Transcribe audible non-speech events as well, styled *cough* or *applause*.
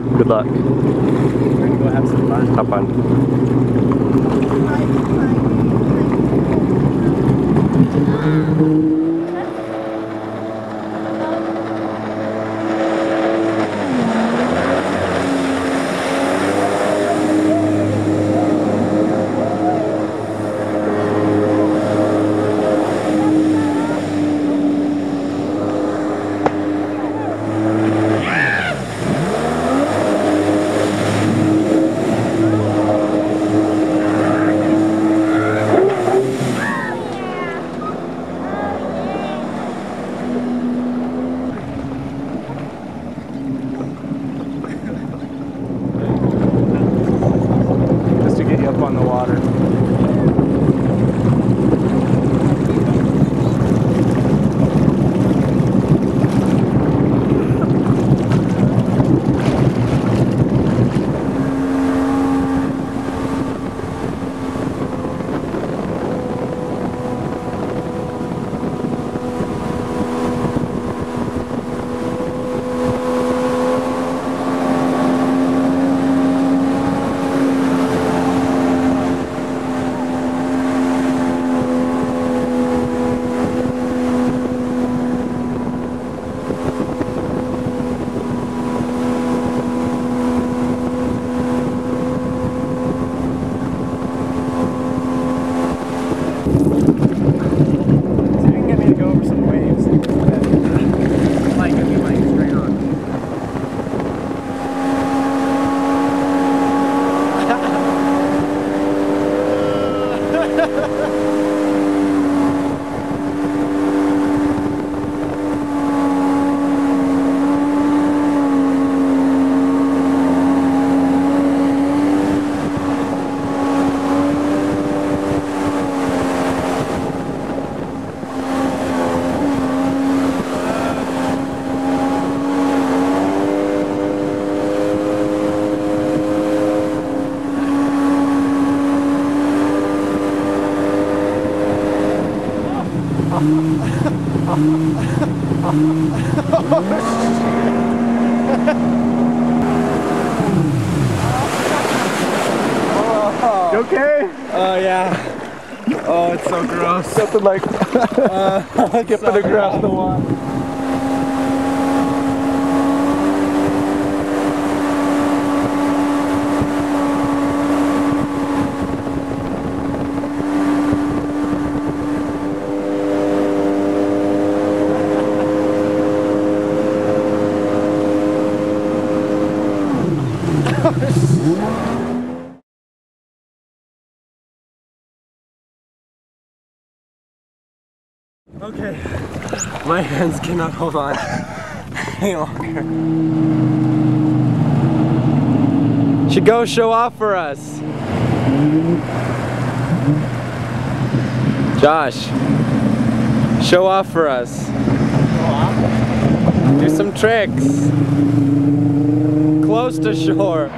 Good luck. We're gonna go have some fun. You okay? Oh yeah. Oh, it's so gross. Something like *laughs* skipping across the water. *laughs* Okay. My hands cannot hold on *laughs* any longer. Should go show off for us. Josh, show off for us. Do some tricks. Close to shore.